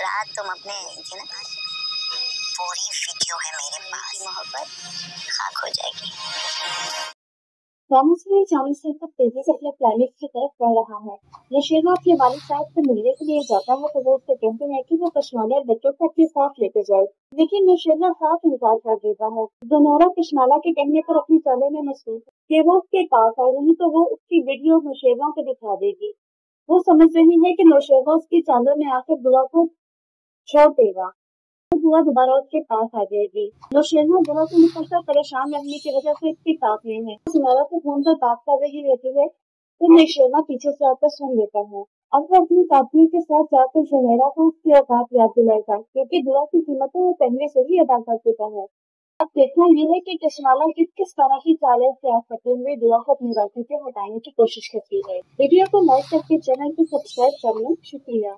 रात तुम अपने थी ना पूरी वीडियो है मेरे पास। मोहब्बत? खाक हो जाएगी। रामेश्वरी चावल से तब तेज़ी से अपने प्लानिट की तरफ़ बढ़ रहा है। नशेरा अपने वालिद साहब से मिलने के लिए जाता है तो वो उससे कहते हैं कि वो कश्माला और बच्चों को अपने साथ लेके जाए। लेकिन नशेरा साफ़ इनकार कर देता है। जनारा कश्माला के कहने पर अपनी चाले में मसरूफ कि वो उसके पास आई रही तो वो उसकी वीडियो नशेरा को दिखा देगी। वो समझ रही है कि नौशेरा उसकी चादर में आकर दुआ को छोड़ देगा। तो बुआ दोबारा उसके पास आ जाएगी। नौशेरा बुआ को निकलकर परेशान रहने की वजह से इसके साथ में है। सुनारा से फ़ोन पर बात कर रही रहती है। तो नौशेरा पीछे से आकर सुन लेता है। अब वो अपनी साथियों के साथ जाकर शहरा को उसकी औकात याद दिलाएगा, क्योंकि दुआ की कीमतें वो पहले से ही अदा कर चुका है। अब देखना यह है कि कश्माला किस किस तरह की चालें इख्तियार करते हुए दुआ को अपनी रास्ते से हटाने की कोशिश करती है। वीडियो को लाइक करके चैनल को सब्सक्राइब कर लें शुक्रिया।